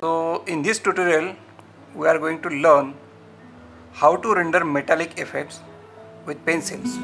So in this tutorial we are going to learn how to render metallic effects with pencils.